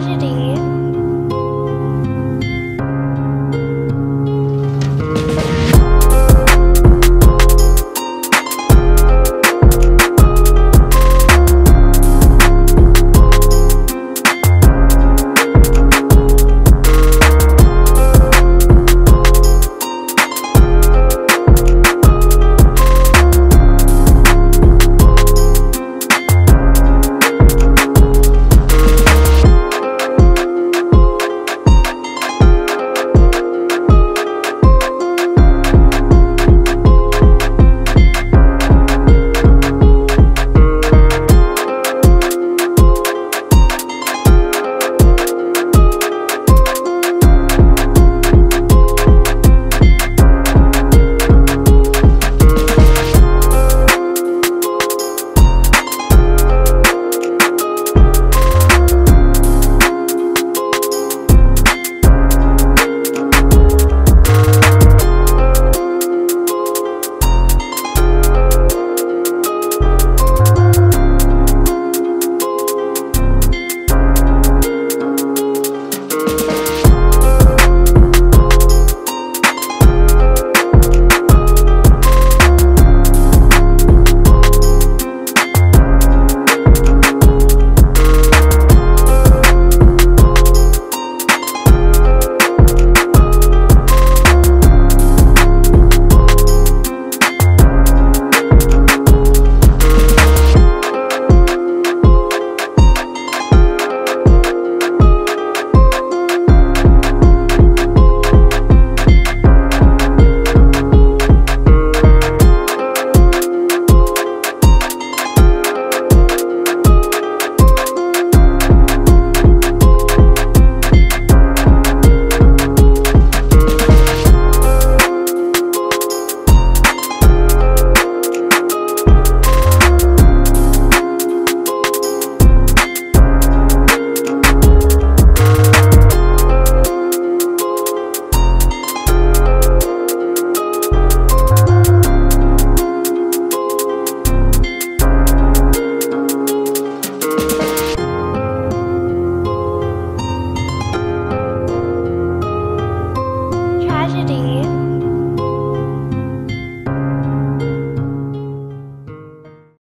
tragedy.